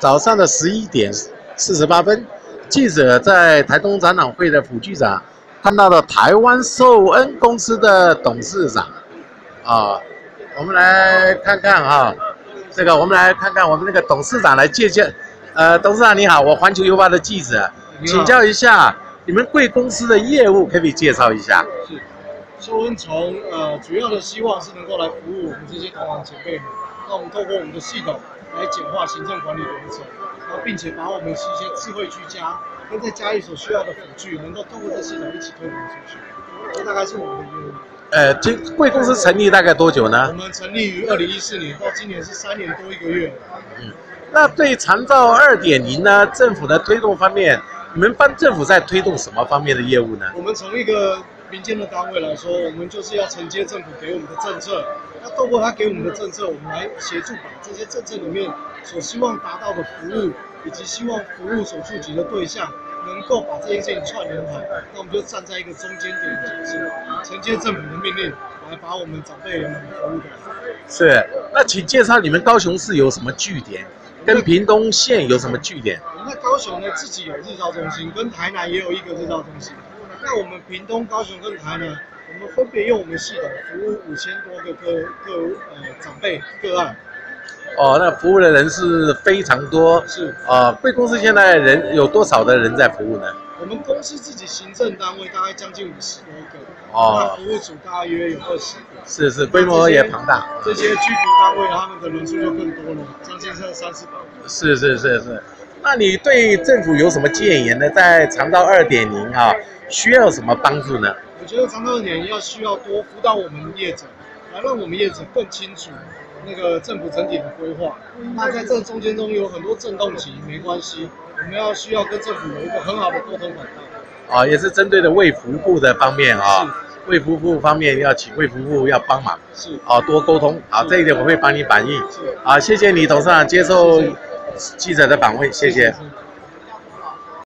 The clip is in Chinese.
早上的十一点四十八分，记者在台东展览会的副局长看到了台湾寿恩公司的董事长，啊，我们来看看哈，这个我们来看看我们那个董事长来介绍，呃，董事长你好，我环球邮报的记者，请教一下你们贵公司的业务，可不可以介绍一下？是，寿恩从呃主要的希望是能够来服务我们这些同行前辈们，那我们透过我们的系统。来简化行政管理流程，然后并且把我们一些智慧居家跟在家里所需要的辅具，能够透过这系统一起推广出去。这大概是我们的业务。呃，这贵公司成立大概多久呢？我们成立于二零一四年，到今年是三年多一个月。嗯，那对长照二点零呢，政府的推动方面，你们帮政府在推动什么方面的业务呢？我们从一个民间的单位来说，我们就是要承接政府给我们的政策。那透过他给我们的政策，我们来协助把这些政策里面所希望达到的服务，以及希望服务所触及的对象，能够把这件事情串联好。那我们就站在一个中间点的角色，承接政府的命令，来把我们长辈人们服务的。是，那请介绍你们高雄市有什么据点，跟屏东县有什么据点？我们在高雄呢，自己有日照中心，跟台南也有一个日照中心。那我们屏东、高雄跟台南。我们分别用我们系统服务五千多个个个呃长辈个案。哦，那服务的人是非常多。是。啊，贵公司现在人有多少的人在服务呢？我们公司自己行政单位大概将近五十多个。哦。那服务组大约有二十个。是是，规模也庞大。这些居服单位他们的人数就更多了，将近是三四百。是是是是。那你对政府有什么建言呢？在长道二点零啊，需要什么帮助呢？我觉得长道二点零要需要多辅导我们业者，来让我们业者更清楚那个政府整体的规划。那在这中间中有很多震动期，没关系，我们要需要跟政府有一个很好的沟通管道。啊，也是针对的卫福部的方面啊，卫福部方面要请卫福部要帮忙，是啊，多沟通。好，这一点我会帮你反映。是，好，谢谢你董事长接受。记者的访问，谢谢。